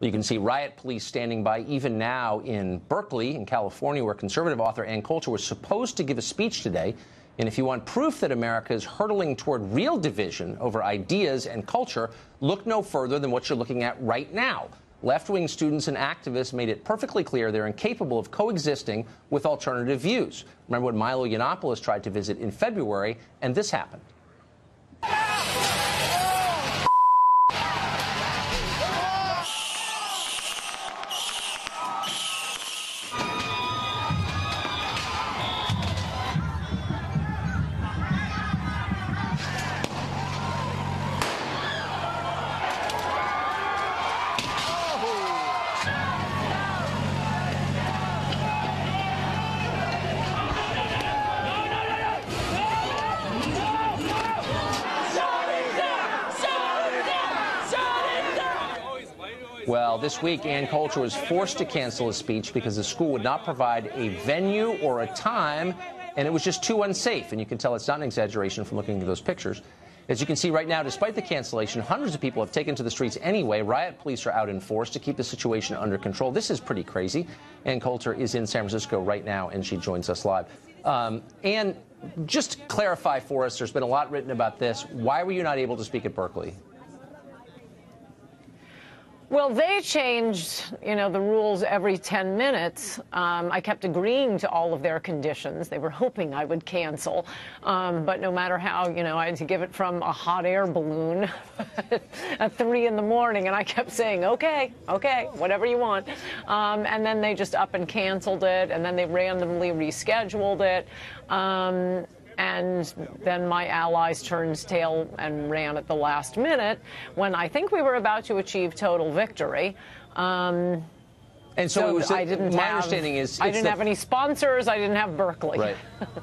You can see riot police standing by even now in Berkeley, in California, where conservative author Ann Coulter was supposed to give a speech today. And if you want proof that America is hurtling toward real division over ideas and culture, look no further than what you're looking at right now. Left wing students and activists made it perfectly clear they're incapable of coexisting with alternative views. Remember when Milo Yiannopoulos tried to visit in February, and this happened. Well, this week, Ann Coulter was forced to cancel a speech because the school would not provide a venue or a time, and it was just too unsafe. And you can tell it's not an exaggeration from looking at those pictures. As you can see right now, despite the cancellation, hundreds of people have taken to the streets anyway. Riot police are out in force to keep the situation under control. This is pretty crazy. Ann Coulter is in San Francisco right now, and she joins us live. Um, Ann, just clarify for us, there's been a lot written about this. Why were you not able to speak at Berkeley? Well, they changed, you know, the rules every 10 minutes. Um, I kept agreeing to all of their conditions. They were hoping I would cancel. Um, but no matter how, you know, I had to give it from a hot air balloon at 3 in the morning. And I kept saying, okay, okay, whatever you want. Um, and then they just up and canceled it. And then they randomly rescheduled it. And then my allies turned tail and ran at the last minute when I think we were about to achieve total victory. Um, and so, so was, I didn't my have, understanding is I didn't the, have any sponsors. I didn't have Berkeley. Right.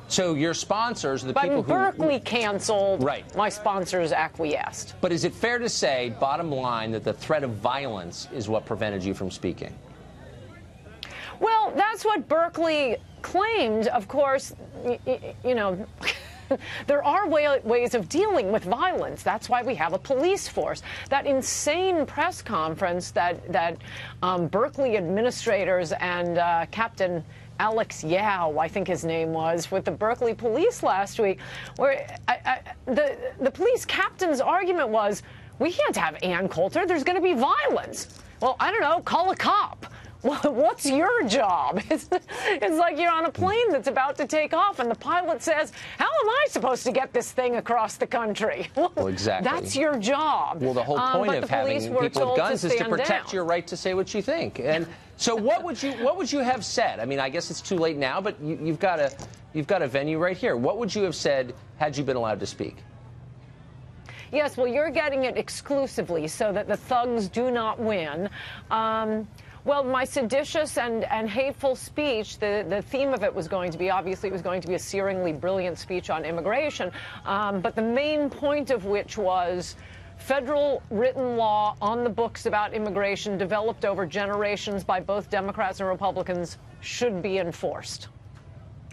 so your sponsors, the but people who Berkeley canceled, right. my sponsors acquiesced. But is it fair to say, bottom line, that the threat of violence is what prevented you from speaking? Well, that's what Berkeley claimed. Of course, you know. there are way, ways of dealing with violence. That's why we have a police force. That insane press conference that that um, Berkeley administrators and uh, Captain. Alex Yao, I think his name was, with the Berkeley police last week, where I, I, the the police captain's argument was, we can't have Ann Coulter. There's going to be violence. Well, I don't know. Call a cop. what's your job? It's, it's, like you're on a plane that's about to take off, and the pilot says, How am I supposed to get this thing across the country? Well, exactly. That's your job. Well, the whole um, point um, of having people with guns to is to protect down. your right to say what you think. And so, what would you what would you have said? I mean, I guess it's too late now, but you, you've got a you've got a venue right here. What would you have said had you been allowed to speak? Yes, well, you're getting it exclusively so that the thugs do not win. Um, well, my seditious and, and hateful speech, the, the theme of it was going to be obviously it was going to be a searingly brilliant speech on immigration, um, but the main point of which was federal written law on the books about immigration developed over generations by both Democrats and Republicans should be enforced.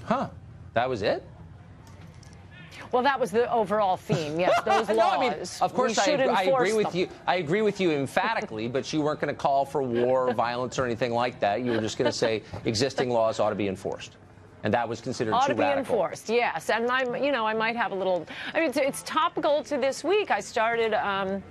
Huh. That was it? Well, that was the overall theme. Yes, those no, laws. I mean, of course, I, I, agree with them. you. I agree with you emphatically, but you weren't going to call for war, or violence, or anything like that. You were just going to say existing laws ought to be enforced. And that was considered ought too to be radical. enforced. Yes, and I'm, you know, I might have a little. I mean, it's, it's topical to this week. I started. Um,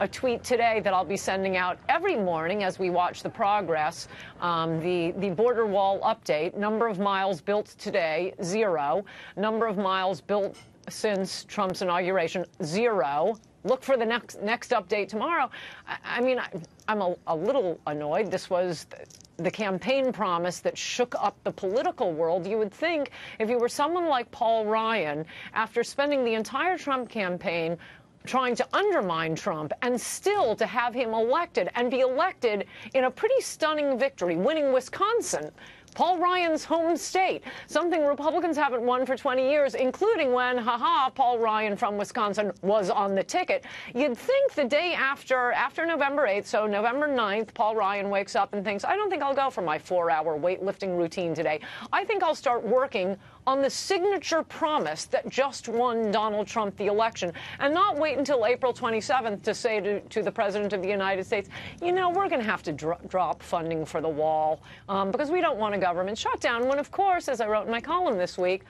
a tweet today that I'll be sending out every morning as we watch the progress. Um, the, the border wall update number of miles built today, zero. Number of miles built since Trump's inauguration, zero. Look for the next next update tomorrow. I, I mean, I, am a, a, little annoyed. This was the, campaign promise that shook up the political world. You would think if you were someone like Paul Ryan, after spending the entire Trump campaign trying to undermine Trump and still to have him elected and be elected in a pretty stunning victory, winning Wisconsin Paul Ryan's home state, something Republicans haven't won for 20 years, including when, haha, Paul Ryan from Wisconsin was on the ticket. You'd think the day after, after November 8th, so November 9th, Paul Ryan wakes up and thinks, I don't think I'll go for my four hour weightlifting routine today. I think I'll start working on the signature promise that just won Donald Trump the election and not wait until April 27th to say to, to the President of the United States, you know, we're going to have to dro- drop funding for the wall um, because we don't want a government shutdown. When, of course, as I wrote in my column this week,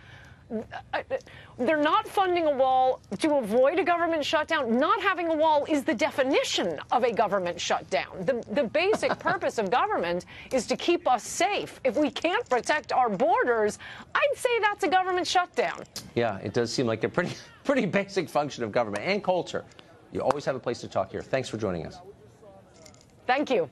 they're not funding a wall to avoid a government shutdown. Not having a wall is the definition of a government shutdown. The, the basic purpose of government is to keep us safe. If we can't protect our borders, I'd say that's a government shutdown. Yeah, it does seem like a pretty, pretty basic function of government. and culture. you always have a place to talk here. Thanks for joining us. Thank you.